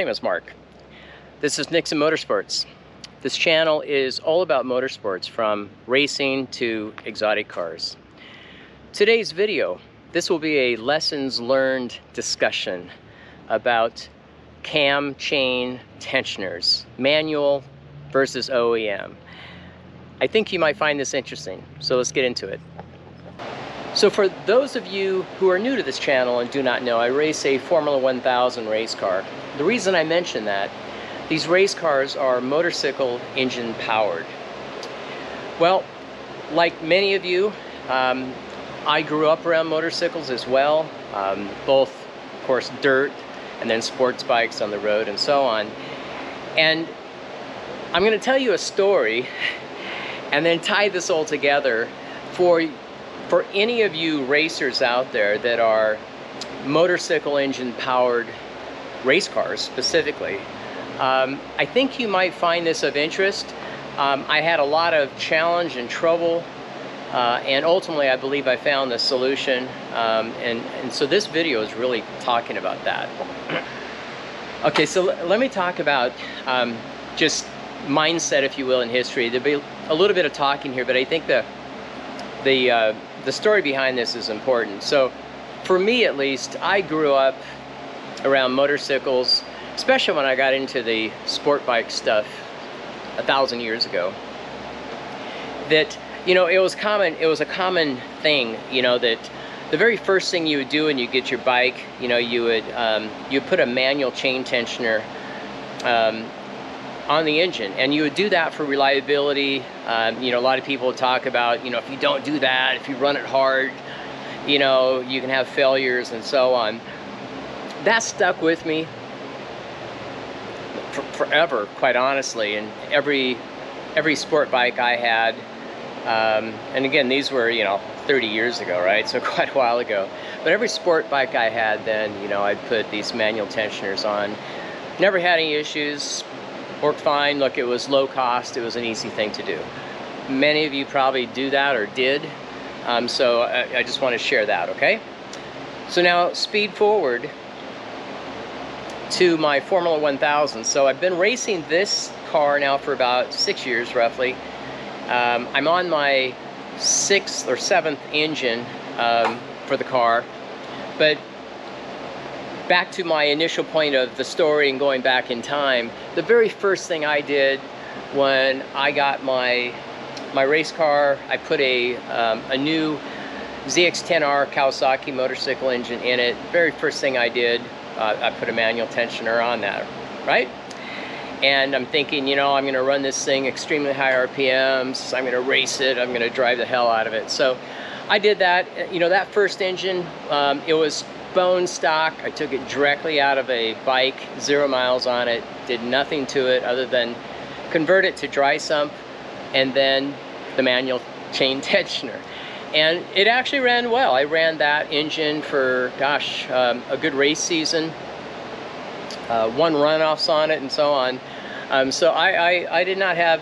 Name is Mark. This is Nixon Motorsports. This channel is all about motorsports from racing to exotic cars. Today's video, this will be a lessons learned discussion about cam chain tensioners, manual versus OEM. I think you might find this interesting, so let's get into it. So for those of you who are new to this channel and do not know, I race a Formula 1000 race car. The reason I mention that, these race cars are motorcycle engine powered. Well, like many of you, um, I grew up around motorcycles as well, um, both, of course, dirt and then sports bikes on the road and so on. And I'm going to tell you a story and then tie this all together for for any of you racers out there that are motorcycle engine powered race cars specifically, um, I think you might find this of interest. Um, I had a lot of challenge and trouble uh, and ultimately I believe I found the solution um, and, and so this video is really talking about that. okay, so let me talk about um, just mindset, if you will, in history. There'll be a little bit of talking here, but I think the the uh, the story behind this is important. So for me at least, I grew up around motorcycles, especially when I got into the sport bike stuff a thousand years ago. That, you know, it was common, it was a common thing, you know, that the very first thing you would do when you get your bike, you know, you would, um, you put a manual chain tensioner um, on the engine. And you would do that for reliability. Um, you know, a lot of people talk about, you know, if you don't do that, if you run it hard, you know, you can have failures and so on. That stuck with me for, forever, quite honestly. And every every sport bike I had, um, and again, these were, you know, 30 years ago, right? So quite a while ago. But every sport bike I had then, you know, I'd put these manual tensioners on. Never had any issues, worked fine. Look, it was low cost. It was an easy thing to do. Many of you probably do that or did. Um, so I, I just want to share that, okay? So now speed forward to my Formula 1000. So I've been racing this car now for about six years roughly. Um, I'm on my sixth or seventh engine um, for the car, but back to my initial point of the story and going back in time, the very first thing I did when I got my my race car, I put a, um, a new ZX-10R Kawasaki motorcycle engine in it. Very first thing I did, uh, I put a manual tensioner on that, right? And I'm thinking, you know, I'm gonna run this thing extremely high RPMs, I'm gonna race it, I'm gonna drive the hell out of it. So I did that, you know, that first engine, um, it was bone stock. I took it directly out of a bike, zero miles on it, did nothing to it other than convert it to dry sump and then the manual chain tensioner. And it actually ran well. I ran that engine for, gosh, um, a good race season, uh, one runoffs on it and so on. Um, so I, I, I, did not have,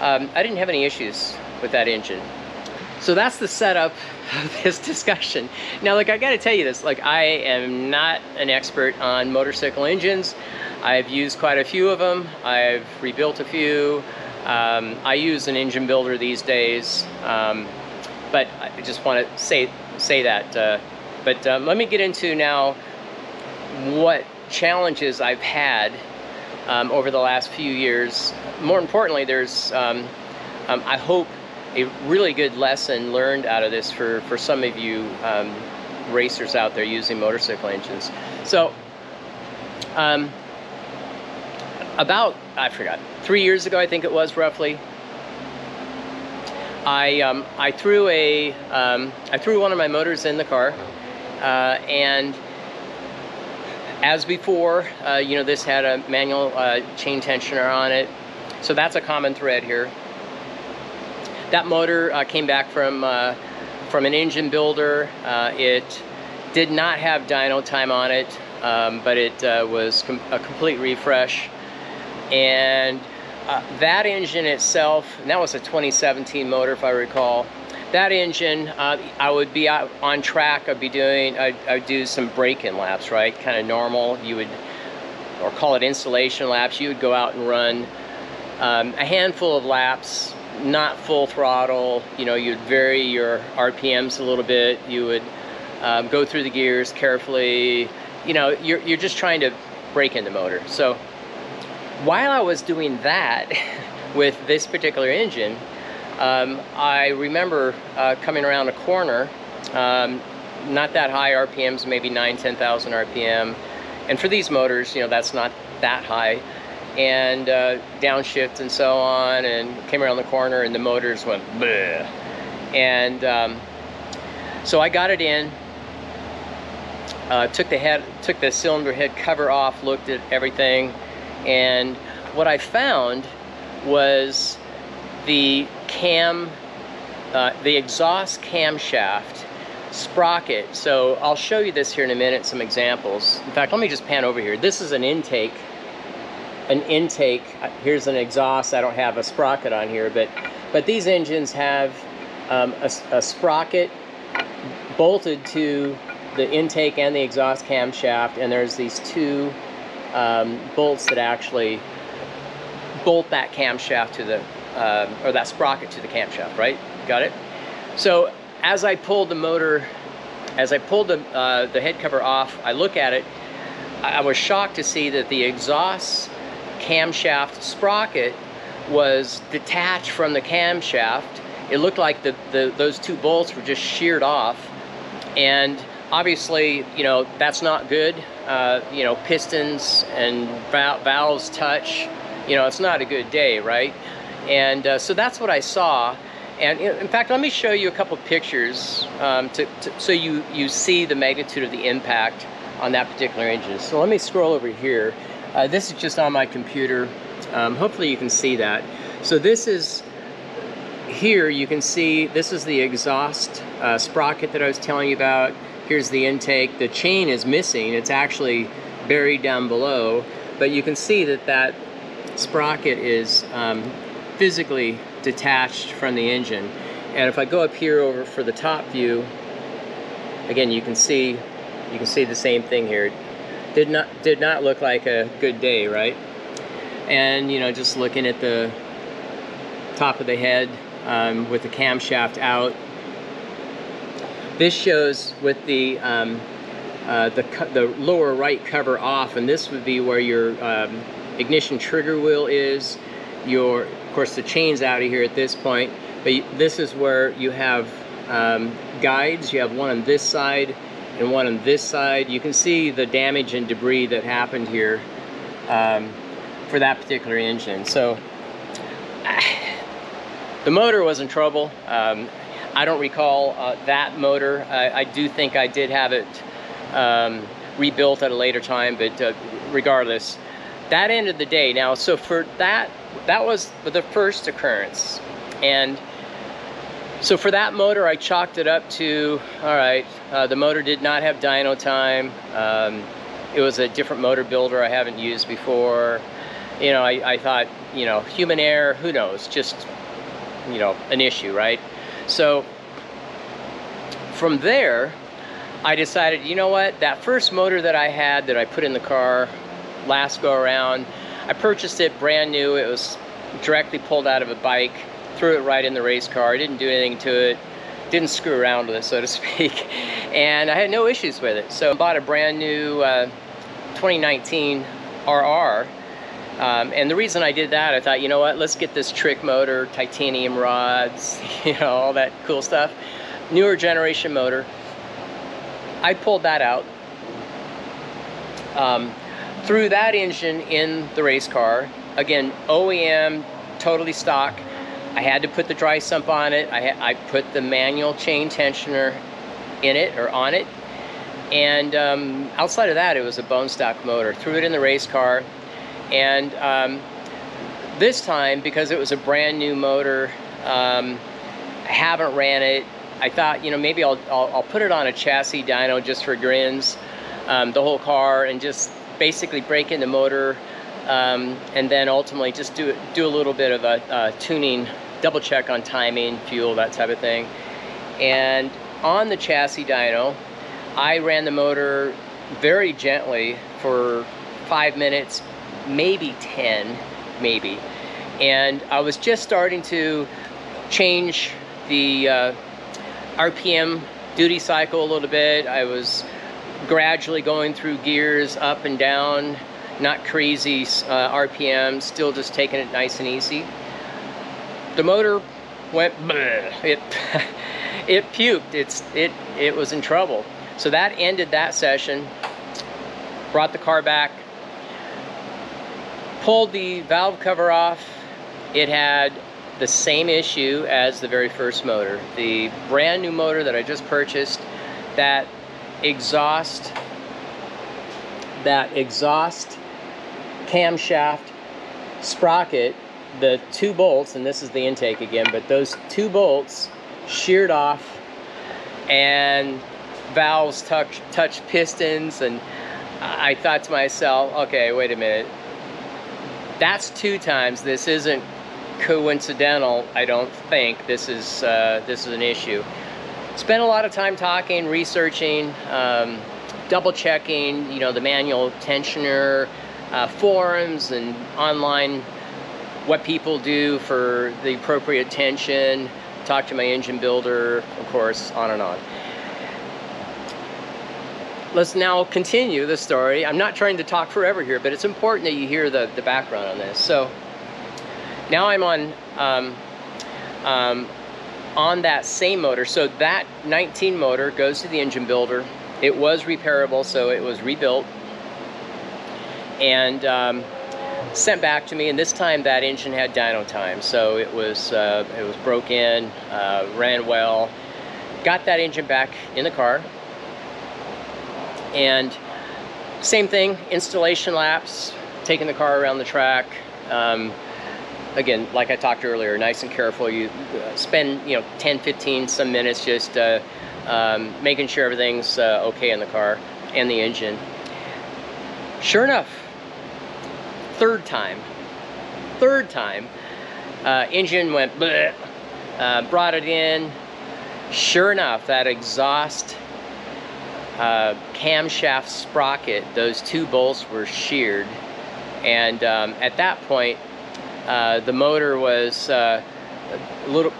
um, I didn't have any issues with that engine. So that's the setup of this discussion. Now, like, I gotta tell you this, like, I am not an expert on motorcycle engines. I've used quite a few of them. I've rebuilt a few. Um, I use an engine builder these days, um, but I just want to say say that. Uh, but um, let me get into now what challenges I've had um, over the last few years. More importantly, there's um, um, I hope a really good lesson learned out of this for, for some of you um, racers out there using motorcycle engines. So, um, about, I forgot, three years ago, I think it was roughly, I, um, I threw a, um, I threw one of my motors in the car, uh, and as before, uh, you know, this had a manual uh, chain tensioner on it, so that's a common thread here. That motor uh, came back from, uh, from an engine builder. It did not have dyno time on it, um, but it was com a complete refresh. And uh, that engine itself, and that was a 2017 motor if I recall, that engine, uh, I would be on track. I'd be doing, I'd, I'd do some break-in laps, right? Kind of normal. You would, or call it installation laps. You would go out and run um, a handful of laps, not full throttle. You know, you'd vary your RPMs a little bit. You would um, go through the gears carefully. You know, you're, you're just trying to break in the motor. So while I was doing that with this particular engine, um, I remember uh, coming around a corner, um, not that high RPMs, maybe 9, 10,000 RPM. And for these motors, you know, that's not that high. And uh, downshift and so on, and came around the corner and the motors went bleh. And um, so I got it in, uh, took the head, took the cylinder head cover off, looked at everything, and what I found was the cam, uh, the exhaust camshaft sprocket. So I'll show you this here in a minute, some examples. In fact, let me just pan over here. This is an intake, an intake. Uh, here's an exhaust. I don't have a sprocket on here, but but these engines have um, a, a sprocket bolted to the intake and the exhaust camshaft, and there's these two um, bolts that actually bolt that camshaft to the, um, or that sprocket to the camshaft, right? Got it? So as I pulled the motor, as I pulled the, uh, the head cover off, I look at it, I was shocked to see that the exhaust camshaft sprocket was detached from the camshaft. It looked like the, the, those two bolts were just sheared off. And obviously, you know, that's not good. Uh, you know, pistons and valves touch. You know, it's not a good day, right? And uh, so that's what I saw. And in fact, let me show you a couple pictures um, to, to, so you, you see the magnitude of the impact on that particular engine. So let me scroll over here. Uh, this is just on my computer. Um, hopefully you can see that. So this is, here you can see, this is the exhaust uh, sprocket that I was telling you about. Here's the intake. The chain is missing. It's actually buried down below, but you can see that that sprocket is um, physically detached from the engine. And if I go up here over for the top view, again, you can see you can see the same thing here. Did not did not look like a good day, right? And you know, just looking at the top of the head um, with the camshaft out, this shows with the um, uh, the, the lower right cover off, and this would be where your um, ignition trigger wheel is. Your, of course, the chain's out of here at this point, but this is where you have um, guides. You have one on this side and one on this side. You can see the damage and debris that happened here um, for that particular engine. So the motor was in trouble. I don't recall uh, that motor. I, I, do think I did have it um, rebuilt at a later time, but uh, regardless, that ended the day. Now, so for that, that was the first occurrence. And so for that motor, I chalked it up to, all right, uh, the motor did not have dyno time. Um, it was a different motor builder I haven't used before. You know, I, I thought, you know, human error, who knows, just, you know, an issue, right? So from there, I decided, you know what, that first motor that I had that I put in the car last go around, I purchased it brand new. It was directly pulled out of a bike, threw it right in the race car. I didn't do anything to it, didn't screw around with it, so to speak. And I had no issues with it. So I bought a brand new uh, 2019 RR um, and the reason I did that, I thought, you know what, let's get this trick motor, titanium rods, you know, all that cool stuff. Newer generation motor. I pulled that out. Um, threw that engine in the race car. Again, OEM, totally stock. I had to put the dry sump on it. I, I put the manual chain tensioner in it or on it. And um, outside of that, it was a bone stock motor. Threw it in the race car and um, this time, because it was a brand new motor, um, I haven't ran it. I thought, you know, maybe I'll, I'll, I'll put it on a chassis dyno just for grins, um, the whole car, and just basically break in the motor, um, and then ultimately just do do a little bit of a, tuning, double check on timing, fuel, that type of thing. And on the chassis dyno, I ran the motor very gently for five minutes, maybe 10, maybe. And I was just starting to change the uh, RPM duty cycle a little bit. I was gradually going through gears up and down, not crazy uh, RPM, still just taking it nice and easy. The motor went, it, it puked, it's, it, it was in trouble. So that ended that session, brought the car back, pulled the valve cover off. It had the same issue as the very first motor. The brand new motor that I just purchased, that exhaust, that exhaust camshaft sprocket, the two bolts, and this is the intake again, but those two bolts sheared off and valves touch, touch pistons and I thought to myself, okay, wait a minute. That's two times. This isn't coincidental, I don't think. This is, uh, this is an issue. Spent a lot of time talking, researching, um, double checking, you know, the manual tensioner, uh, forums and online what people do for the appropriate tension, talk to my engine builder, of course, on and on. Let's now continue the story. I'm not trying to talk forever here, but it's important that you hear the, the background on this. So now I'm on um, um, on that same motor. So that 19 motor goes to the engine builder. It was repairable, so it was rebuilt and um, sent back to me. And this time that engine had dyno time, so it was uh, it was broken, uh, ran well. Got that engine back in the car, and same thing, installation laps, taking the car around the track. Um, again, like I talked earlier, nice and careful. You uh, spend, you know, 10, 15, some minutes just uh, um, making sure everything's uh, okay in the car and the engine. Sure enough, third time, third time, uh, engine went bleh, uh, brought it in. Sure enough, that exhaust uh, camshaft sprocket, those two bolts were sheared. And um, at that point, uh, the motor was uh, a little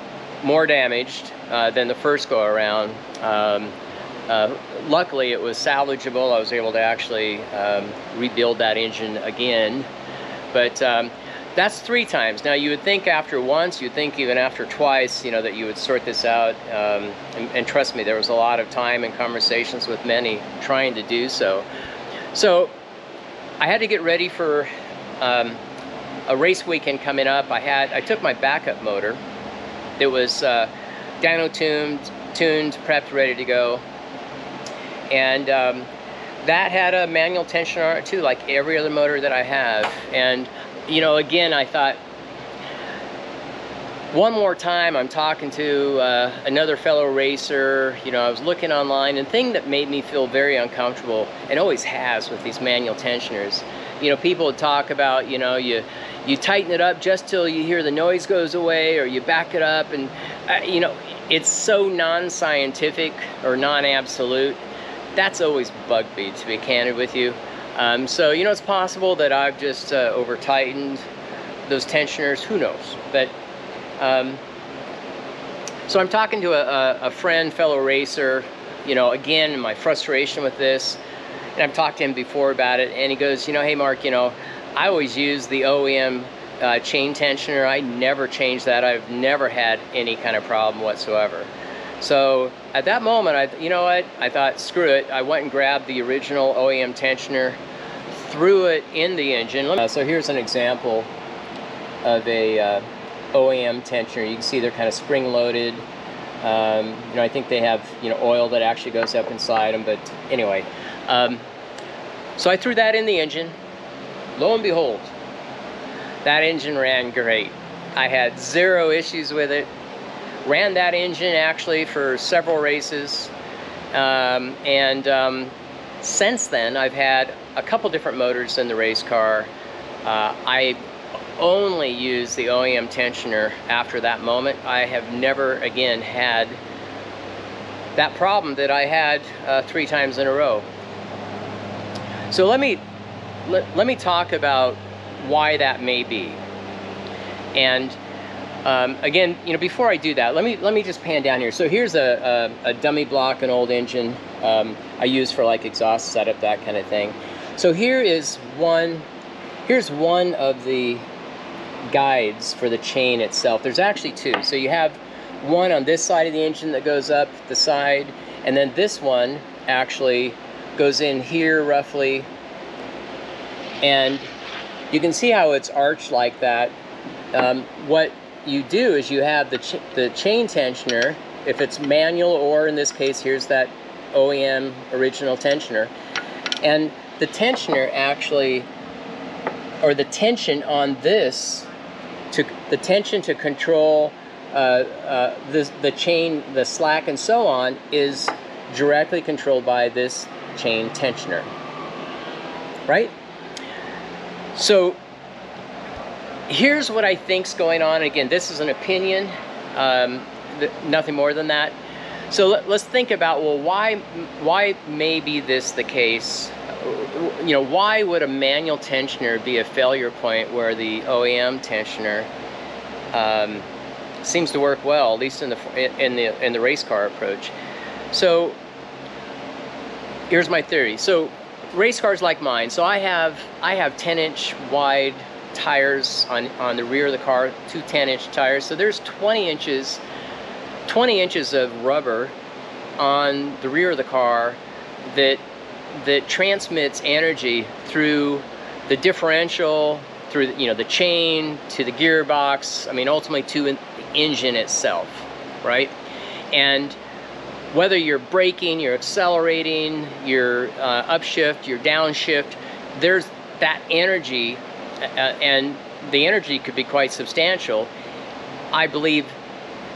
more damaged uh, than the first go around. Um, uh, luckily, it was salvageable. I was able to actually um, rebuild that engine again. But um, that's three times. Now, you would think after once, you'd think even after twice, you know, that you would sort this out. Um, and, and trust me, there was a lot of time and conversations with many trying to do so. So I had to get ready for um, a race weekend coming up, I had I took my backup motor. It was uh, dyno tuned, tuned, prepped, ready to go, and um, that had a manual tensioner on it too, like every other motor that I have. And you know, again, I thought one more time I'm talking to uh, another fellow racer. You know I was looking online and thing that made me feel very uncomfortable and always has with these manual tensioners you know people talk about you know you you tighten it up just till you hear the noise goes away or you back it up and uh, you know it's so non-scientific or non-absolute. That's always bugged me to be candid with you um, so you know it's possible that I've just uh, over tightened those tensioners who knows but um, so I'm talking to a, a, friend fellow racer you know again my frustration with this and I've talked to him before about it and he goes you know hey Mark you know I always use the OEM uh, chain tensioner. I never change that. I've never had any kind of problem whatsoever. So at that moment, I, you know what? I thought, screw it. I went and grabbed the original OEM tensioner, threw it in the engine. Uh, so here's an example of a uh, OEM tensioner. You can see they're kind of spring-loaded. Um, you know, I think they have you know oil that actually goes up inside them. But anyway, um, so I threw that in the engine lo and behold, that engine ran great. I had zero issues with it. Ran that engine actually for several races. Um, and um, since then, I've had a couple different motors in the race car. Uh, I only use the OEM tensioner after that moment. I have never again had that problem that I had uh, three times in a row. So let me let, let me talk about why that may be. And um, again, you know, before I do that, let me let me just pan down here. So here's a, a, a dummy block, an old engine um, I use for like exhaust setup, that kind of thing. So here is one, here's one of the guides for the chain itself. There's actually two. So you have one on this side of the engine that goes up the side, and then this one actually goes in here roughly. And you can see how it's arched like that. Um, what you do is you have the, ch the chain tensioner, if it's manual or in this case, here's that OEM original tensioner. And the tensioner actually, or the tension on this, to the tension to control uh, uh, the, the chain, the slack and so on is directly controlled by this chain tensioner, right? So here's what I think's going on. Again, this is an opinion, um, nothing more than that. So let, us think about, well, why, why may be this the case? You know, why would a manual tensioner be a failure point where the OEM tensioner um, seems to work well, at least in the, in the, in the race car approach? So here's my theory. So race cars like mine, so I have, I have 10 inch wide tires on, on the rear of the car, two 10 inch tires. So there's 20 inches, 20 inches of rubber on the rear of the car that, that transmits energy through the differential, through you know the chain to the gearbox. I mean, ultimately to the engine itself, right? And whether you're braking, you're accelerating, you're uh, upshift, you're downshift, there's that energy and the energy could be quite substantial, I believe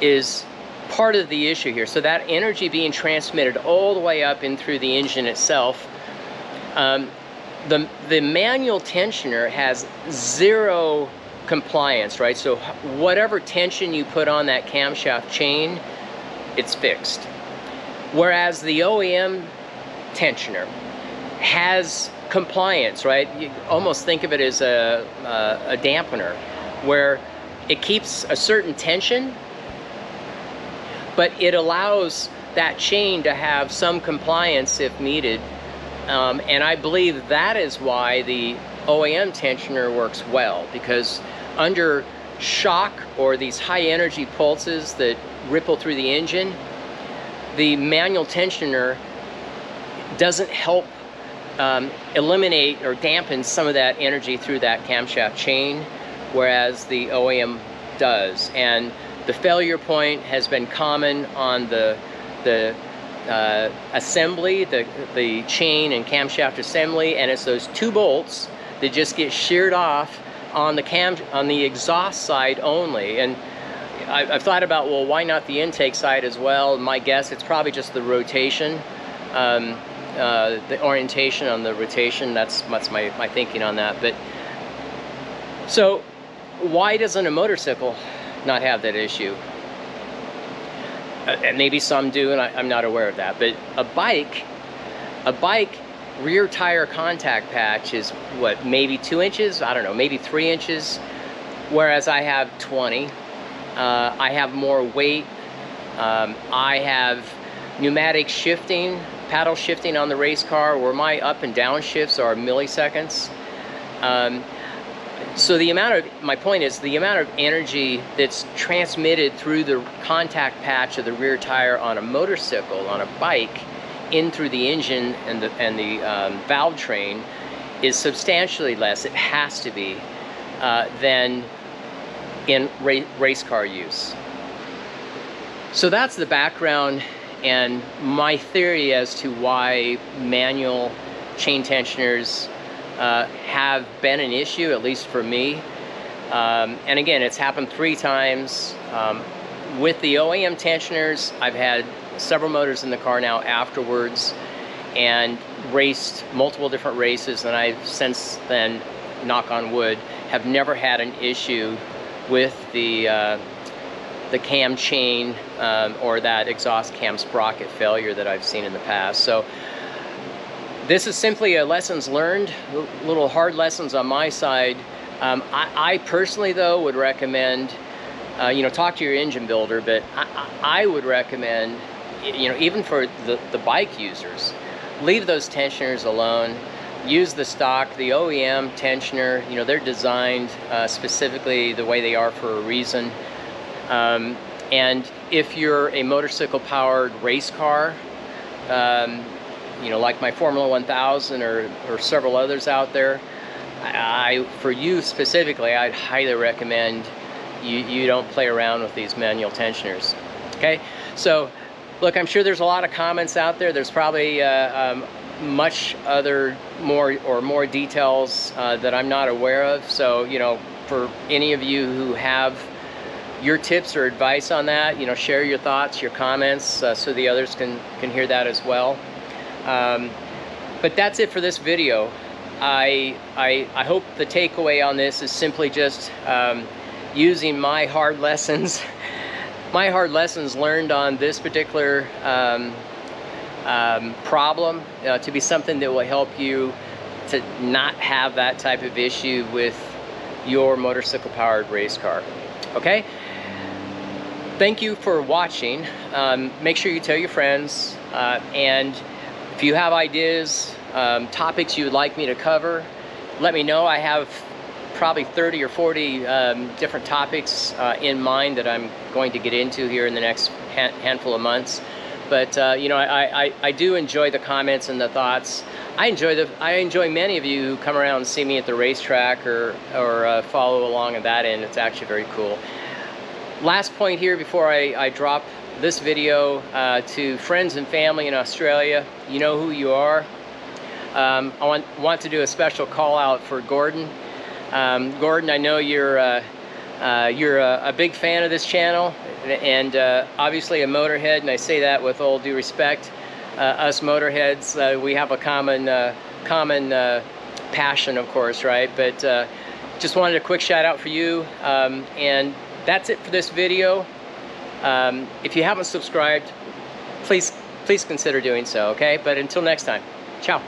is part of the issue here. So that energy being transmitted all the way up and through the engine itself, um, the, the manual tensioner has zero compliance, right? So whatever tension you put on that camshaft chain, it's fixed. Whereas the OEM tensioner has compliance, right? You almost think of it as a, a, a dampener where it keeps a certain tension, but it allows that chain to have some compliance if needed. Um, and I believe that is why the OEM tensioner works well because under shock or these high energy pulses that ripple through the engine, the manual tensioner doesn't help um, eliminate or dampen some of that energy through that camshaft chain, whereas the OEM does. And the failure point has been common on the, the uh, assembly, the, the chain and camshaft assembly, and it's those two bolts that just get sheared off on the cam on the exhaust side only. And I, have thought about, well, why not the intake side as well? My guess, it's probably just the rotation. Um, uh, the orientation on the rotation. That's that's my, my thinking on that. But so why doesn't a motorcycle not have that issue? Uh, and maybe some do, and I, I'm not aware of that. But a bike, a bike rear tire contact patch is what maybe two inches. I don't know, maybe three inches. Whereas I have 20. Uh, I have more weight. Um, I have pneumatic shifting paddle shifting on the race car where my up and down shifts are milliseconds. Um, so the amount of, my point is the amount of energy that's transmitted through the contact patch of the rear tire on a motorcycle, on a bike, in through the engine and the, and the um, valve train is substantially less, it has to be, uh, than in ra race car use. So that's the background and my theory as to why manual chain tensioners uh, have been an issue, at least for me. Um, and again, it's happened three times. Um, with the OEM tensioners, I've had several motors in the car now afterwards and raced multiple different races and I've since then, knock on wood, have never had an issue with the uh, the cam chain um, or that exhaust cam sprocket failure that I've seen in the past. So this is simply a lessons learned, little hard lessons on my side. Um, I, I, personally, though, would recommend, uh, you know, talk to your engine builder, but I, I, would recommend, you know, even for the, the bike users, leave those tensioners alone. Use the stock, the OEM tensioner, you know, they're designed uh, specifically the way they are for a reason. Um, and if you're a motorcycle powered race car, um, you know, like my Formula 1000 or, or several others out there, I, for you specifically, I'd highly recommend you, you don't play around with these manual tensioners. Okay, so look, I'm sure there's a lot of comments out there. There's probably uh, um, much other more or more details uh, that I'm not aware of. So, you know, for any of you who have your tips or advice on that, you know, share your thoughts, your comments, uh, so the others can, can hear that as well. Um, but that's it for this video. I, I, I hope the takeaway on this is simply just um, using my hard lessons, my hard lessons learned on this particular um, um, problem uh, to be something that will help you to not have that type of issue with your motorcycle powered race car. Okay? Thank you for watching. Um, make sure you tell your friends uh, and if you have ideas, um, topics you would like me to cover, let me know. I have probably 30 or 40 um, different topics uh, in mind that I'm going to get into here in the next ha handful of months. But uh, you know, I, I, I, do enjoy the comments and the thoughts. I enjoy the I enjoy many of you who come around and see me at the racetrack or or uh, follow along at that end. It's actually very cool. Last point here before I, I drop this video uh, to friends and family in Australia. You know who you are. Um, I want, want to do a special call out for Gordon. Um, Gordon, I know you're, uh, uh, you're a, a, big fan of this channel and uh, obviously a motorhead, and I say that with all due respect. Uh, us motorheads, uh, we have a common, common passion, of course, right? But just wanted a quick shout out for you. Um, and that's it for this video. Um, if you haven't subscribed, please, please consider doing so, okay? But until next time, ciao.